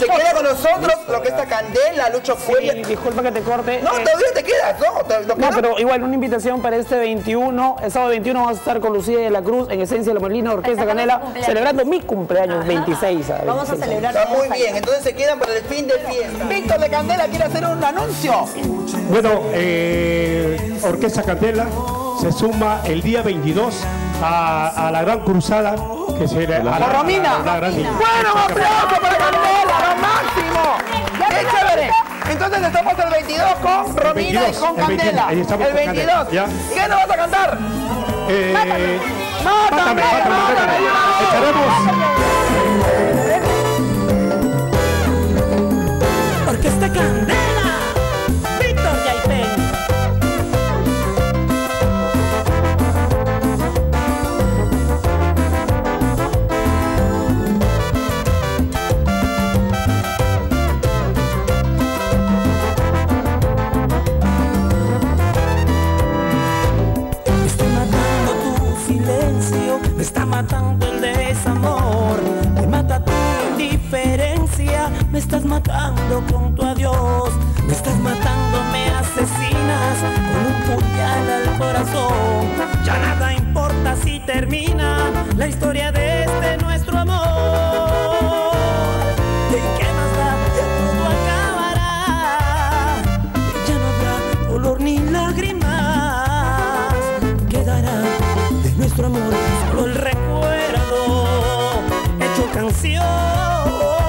Se queda con nosotros lo que está Candela, Lucho Cuellar. Sí, disculpa que te corte. No, Eh, todavía te quedas, ¿no? ¿Te- ¿no quedas? pero igual una invitación para este 21, el sábado 21 vamos a estar con Lucía de la Cruz en Esencia de la Molina Orquesta Canela, celebrando mi cumpleaños 26. ¿sabes? Vamos a 26. celebrar. Está muy bien, entonces se quedan para el fin de fiesta. Víctor de Candela quiere hacer un anuncio. Bueno, eh, Orquesta Candela se suma el día 22 a, a la gran cruzada que se a la, a la gran- Bueno, un aplauso para estamos el 22 con Romina y 22, con el 22, Candela. El con Candela, 22. ¿ya? ¿Qué nos vas a cantar? Eh, ¡Mátame! mátame, mátame, ¡Mátame! Echaremos matando el desamor, me mata tu indiferencia, me estás matando con tu adiós, me estás matando, me asesinas con un puñal al corazón. Ya nada importa si termina la historia de este nuestro amor. Ya todo acabará. Ya no habrá dolor ni lágrimas. Quedará de nuestro amor silenciou.